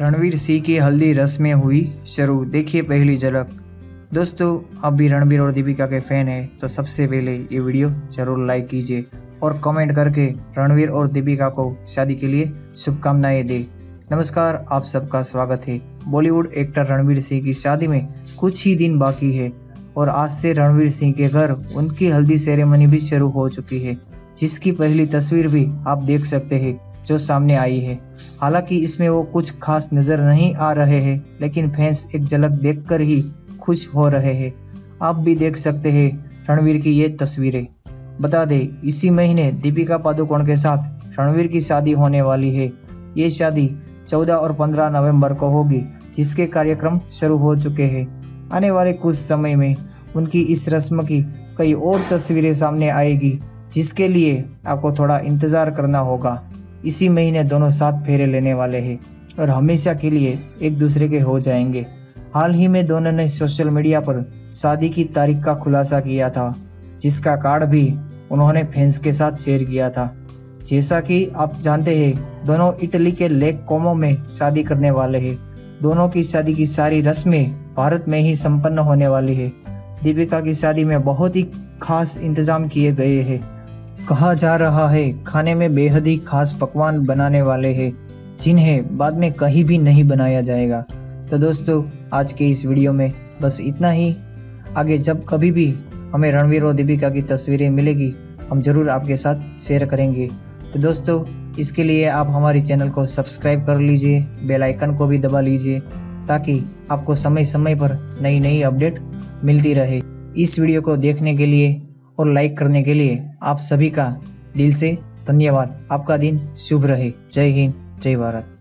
रणवीर सिंह की हल्दी रस्में हुई शुरू। देखिए पहली झलक। दोस्तों, आप भी रणवीर और दीपिका के फ़ैन हैं तो सबसे पहले ये वीडियो ज़रूर लाइक कीजिए और कमेंट करके रणवीर और दीपिका को शादी के लिए शुभकामनाएँ दे। नमस्कार, आप सबका स्वागत है। बॉलीवुड एक्टर रणवीर सिंह की शादी में कुछ ही दिन बाकी है और आज से रणवीर सिंह के घर उनकी हल्दी सेरेमनी भी शुरू हो चुकी है, जिसकी पहली तस्वीर भी आप देख सकते हैं। जो सामने आई है। हालाँकि इसमें वो कुछ खास नज़र नहीं आ रहे हैं, लेकिन फैंस एक झलक देखकर ही खुश हो रहे हैं। आप भी देख सकते हैं रणवीर की ये तस्वीरें। बता दें, इसी महीने दीपिका पादुकोण के साथ रणवीर की शादी होने वाली है। ये शादी 14 और 15 नवंबर को होगी, जिसके कार्यक्रम शुरू हो चुके हैं। आने वाले कुछ समय में उनकी इस रस्म की कई और तस्वीरें सामने आएगी, जिसके लिए आपको थोड़ा इंतज़ार करना होगा। इसी महीने दोनों साथ फेरे लेने वाले हैं और हमेशा के लिए एक दूसरे के हो जाएँगे। हाल ही में दोनों ने सोशल मीडिया पर शादी की तारीख का खुलासा किया था, जिसका कार्ड भी उन्होंने फैंस के साथ शेयर किया था। जैसा कि आप जानते हैं, दोनों इटली के लेक कोमो में शादी करने वाले हैं। दोनों की शादी की सारी रस्में भारत में ही संपन्न होने वाली है। दीपिका की शादी में बहुत ही खास इंतज़ाम किए गए हैं। कहा जा रहा है, खाने में बेहद ही खास पकवान बनाने वाले हैं, जिन्हें बाद में कहीं भी नहीं बनाया जाएगा। तो दोस्तों, आज के इस वीडियो में बस इतना ही। आगे जब कभी भी हमें रणवीर और दीपिका की तस्वीरें मिलेगी, हम ज़रूर आपके साथ शेयर करेंगे। तो दोस्तों, इसके लिए आप हमारे चैनल को सब्सक्राइब कर लीजिए, बेल आइकन को भी दबा लीजिए, ताकि आपको समय समय पर नई नई अपडेट मिलती रहे। इस वीडियो को देखने के लिए और लाइक करने के लिए आप सभी का दिल से धन्यवाद। आपका दिन शुभ रहे। जय हिंद, जय भारत।